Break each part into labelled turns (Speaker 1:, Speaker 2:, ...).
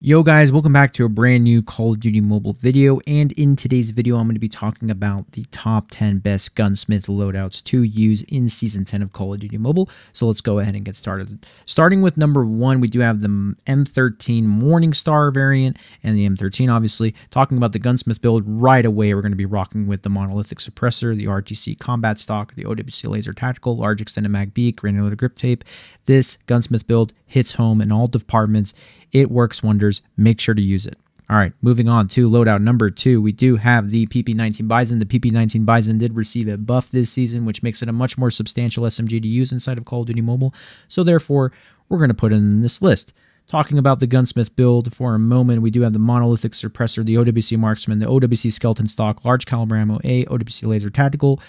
Speaker 1: Yo guys, welcome back to a brand new Call of Duty Mobile video and in today's video I'm going to be talking about the top 10 best gunsmith loadouts to use in Season 10 of Call of Duty Mobile. So let's go ahead and get started. Starting with number 1, we do have the M13 Morningstar variant and the M13 obviously. Talking about the gunsmith build right away, we're going to be rocking with the Monolithic Suppressor, the RTC Combat Stock, the OWC Laser Tactical, Large Extended Mag Beak, Granular Grip Tape. This gunsmith build hits home in all departments it works wonders. Make sure to use it. All right, moving on to loadout number two, we do have the PP19 Bison. The PP19 Bison did receive a buff this season, which makes it a much more substantial SMG to use inside of Call of Duty Mobile. So therefore, we're going to put it in this list. Talking about the gunsmith build for a moment, we do have the monolithic suppressor, the OWC marksman, the OWC skeleton stock, large caliber ammo A, OWC laser tactical,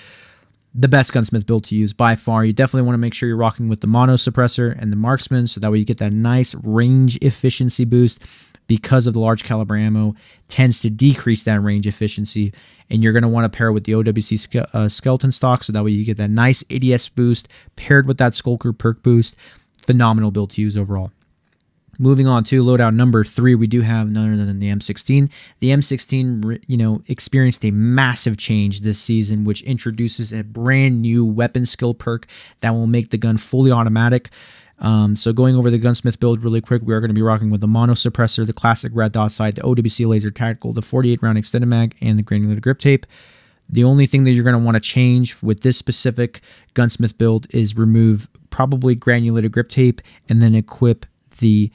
Speaker 1: the best gunsmith build to use by far. You definitely want to make sure you're rocking with the mono suppressor and the marksman so that way you get that nice range efficiency boost because of the large caliber ammo tends to decrease that range efficiency and you're going to want to pair with the OWC uh, skeleton stock so that way you get that nice ADS boost paired with that Skulker perk boost. Phenomenal build to use overall. Moving on to loadout number three, we do have none other than the M16. The M16, you know, experienced a massive change this season, which introduces a brand new weapon skill perk that will make the gun fully automatic. Um, so going over the gunsmith build really quick, we are going to be rocking with the mono suppressor, the classic red dot sight, the OWC laser tactical, the 48 round extended mag, and the granular grip tape. The only thing that you're going to want to change with this specific gunsmith build is remove probably granulated grip tape and then equip the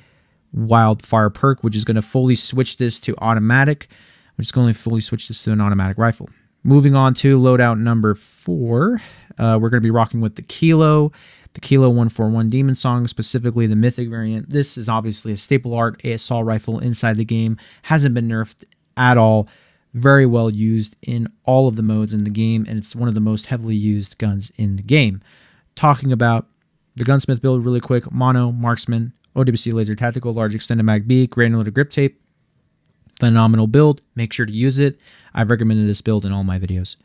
Speaker 1: wildfire perk, which is going to fully switch this to automatic. I'm just going to fully switch this to an automatic rifle. Moving on to loadout number four, uh, we're going to be rocking with the Kilo, the Kilo 141 Demon Song, specifically the Mythic variant. This is obviously a staple art ASL rifle inside the game, hasn't been nerfed at all. Very well used in all of the modes in the game, and it's one of the most heavily used guns in the game. Talking about the gunsmith build really quick mono, marksman, OWC Laser Tactical Large Extended Mag B, Granular Grip Tape. Phenomenal build. Make sure to use it. I've recommended this build in all my videos.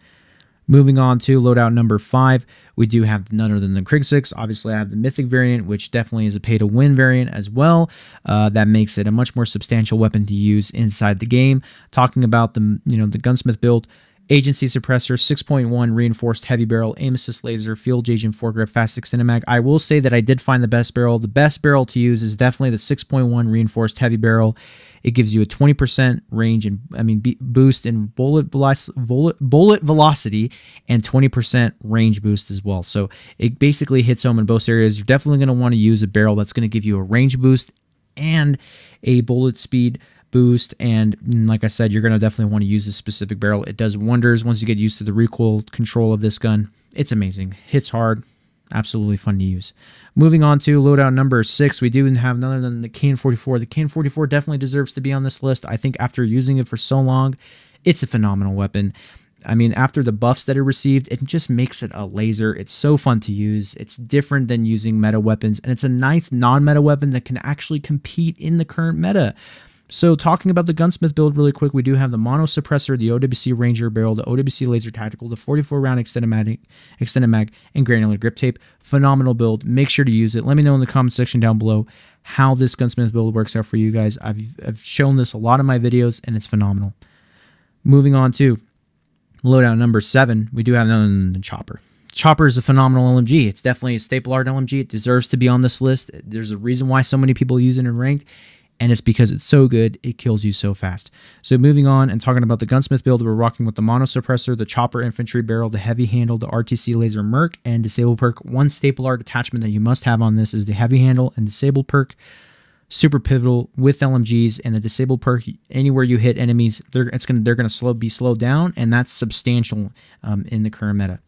Speaker 1: Moving on to loadout number five, we do have none other than the Krig Obviously, I have the Mythic variant, which definitely is a pay-to-win variant as well. Uh, that makes it a much more substantial weapon to use inside the game. Talking about the you know the gunsmith build, Agency Suppressor, 6.1 Reinforced Heavy Barrel, Aim Assist Laser, Field Agent Foregrip, Fast Extended Mag. I will say that I did find the best barrel. The best barrel to use is definitely the 6.1 Reinforced Heavy Barrel. It gives you a 20% range and I mean boost in bullet, bullet velocity and 20% range boost as well. So it basically hits home in both areas. You're definitely going to want to use a barrel that's going to give you a range boost and a bullet speed boost. And mm, like I said, you're going to definitely want to use this specific barrel. It does wonders once you get used to the recoil control of this gun. It's amazing. Hits hard. Absolutely fun to use. Moving on to loadout number six, we do have none other than the KN44. The KN44 definitely deserves to be on this list. I think after using it for so long, it's a phenomenal weapon. I mean, after the buffs that it received, it just makes it a laser. It's so fun to use. It's different than using meta weapons, and it's a nice non meta weapon that can actually compete in the current meta. So talking about the gunsmith build really quick, we do have the mono suppressor, the OWC Ranger barrel, the OWC laser tactical, the 44 round extended mag, extended mag, and granular grip tape. Phenomenal build. Make sure to use it. Let me know in the comment section down below how this gunsmith build works out for you guys. I've, I've shown this a lot in my videos and it's phenomenal. Moving on to loadout number seven, we do have the chopper. Chopper is a phenomenal LMG. It's definitely a staple art LMG. It deserves to be on this list. There's a reason why so many people use it in ranked and it's because it's so good, it kills you so fast. So moving on and talking about the gunsmith build, we're rocking with the mono suppressor, the chopper infantry barrel, the heavy handle, the RTC laser merc, and disable perk. One staple art attachment that you must have on this is the heavy handle and disable perk. Super pivotal with LMGs and the disable perk. Anywhere you hit enemies, they're it's gonna they're gonna slow be slowed down, and that's substantial um, in the current meta.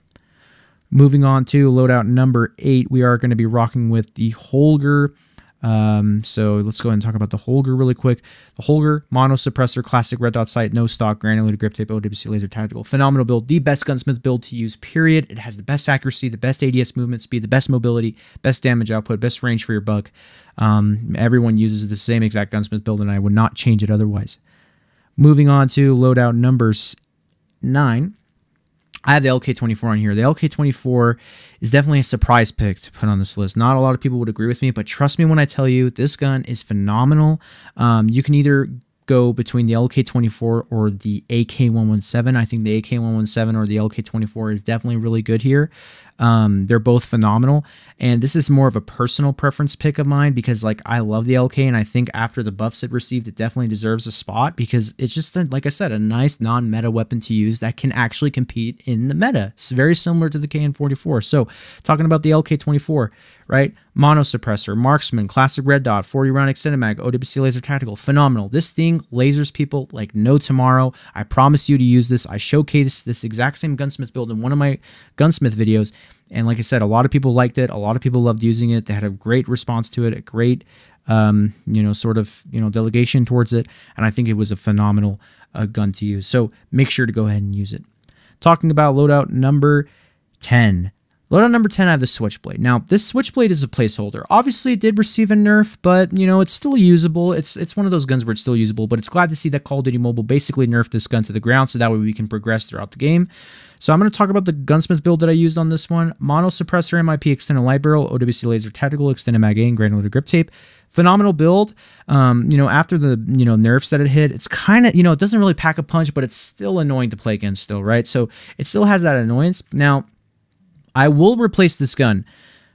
Speaker 1: Moving on to loadout number eight, we are going to be rocking with the Holger um, so let's go ahead and talk about the Holger really quick. The Holger Mono Suppressor Classic Red Dot Sight, no stock, granulated grip tape, OWC laser tactical. Phenomenal build, the best gunsmith build to use, period. It has the best accuracy, the best ADS movement speed, the best mobility, best damage output, best range for your buck. Um, everyone uses the same exact gunsmith build, and I would not change it otherwise. Moving on to loadout numbers nine. I have the LK24 on here. The LK24 is definitely a surprise pick to put on this list. Not a lot of people would agree with me, but trust me when I tell you, this gun is phenomenal. Um, you can either go between the LK24 or the AK117. I think the AK117 or the LK24 is definitely really good here. Um, they're both phenomenal. And this is more of a personal preference pick of mine because, like, I love the LK, and I think after the buffs it received, it definitely deserves a spot because it's just, a, like I said, a nice non meta weapon to use that can actually compete in the meta. It's very similar to the KN44. So, talking about the LK24, right? Mono suppressor, marksman, classic red dot, 40 round extended mag, OWC laser tactical, phenomenal. This thing lasers people like no tomorrow. I promise you to use this. I showcased this exact same gunsmith build in one of my gunsmith videos and like I said, a lot of people liked it. A lot of people loved using it. They had a great response to it, a great, um, you know, sort of, you know, delegation towards it. And I think it was a phenomenal uh, gun to use. So make sure to go ahead and use it. Talking about loadout number 10. Loadout number 10, I have the Switchblade. Now, this Switchblade is a placeholder. Obviously, it did receive a nerf, but, you know, it's still usable. It's it's one of those guns where it's still usable, but it's glad to see that Call of Duty Mobile basically nerfed this gun to the ground so that way we can progress throughout the game. So I'm going to talk about the gunsmith build that I used on this one. Mono suppressor MIP extended light barrel, OWC laser tactical, extended mag and granular grip tape. Phenomenal build. Um, you know, after the you know nerfs that it hit, it's kind of you know it doesn't really pack a punch, but it's still annoying to play against still, right? So it still has that annoyance. Now, I will replace this gun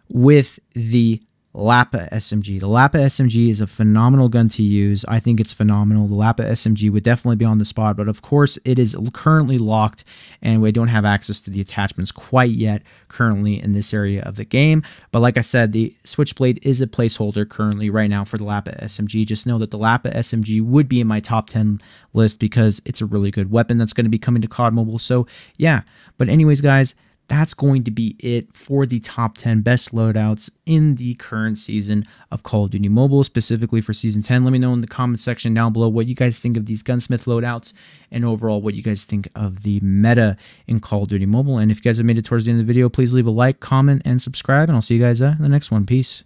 Speaker 1: with the Lapa SMG. The Lapa SMG is a phenomenal gun to use. I think it's phenomenal. The Lapa SMG would definitely be on the spot, but of course it is currently locked and we don't have access to the attachments quite yet currently in this area of the game. But like I said, the Switchblade is a placeholder currently right now for the Lapa SMG. Just know that the Lapa SMG would be in my top 10 list because it's a really good weapon that's going to be coming to COD Mobile. So yeah, but anyways guys, that's going to be it for the top 10 best loadouts in the current season of Call of Duty Mobile, specifically for Season 10. Let me know in the comment section down below what you guys think of these gunsmith loadouts and overall what you guys think of the meta in Call of Duty Mobile. And if you guys have made it towards the end of the video, please leave a like, comment, and subscribe, and I'll see you guys uh, in the next one. Peace.